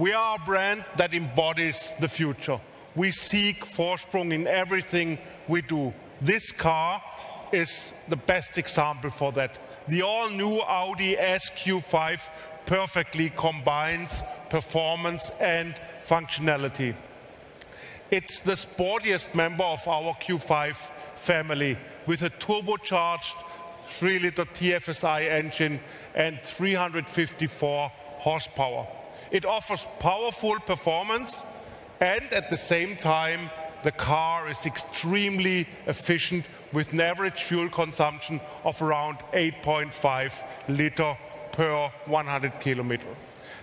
We are a brand that embodies the future. We seek Vorsprung in everything we do. This car is the best example for that. The all-new Audi SQ5 perfectly combines performance and functionality. It's the sportiest member of our Q5 family with a turbocharged 3-liter TFSI engine and 354 horsepower. It offers powerful performance, and at the same time, the car is extremely efficient with an average fuel consumption of around 8.5 liter per 100 kilometer.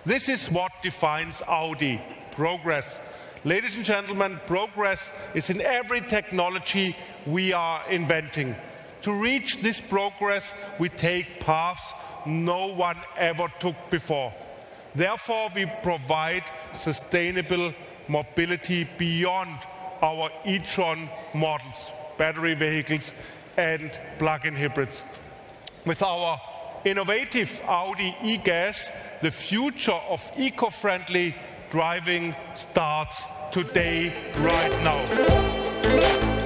This is what defines Audi: progress. Ladies and gentlemen, progress is in every technology we are inventing. To reach this progress, we take paths no one ever took before. Therefore, we provide sustainable mobility beyond our e-tron models, battery vehicles, and plug-in hybrids. With our innovative Audi E-Gas, the future of eco-friendly driving starts today, right now.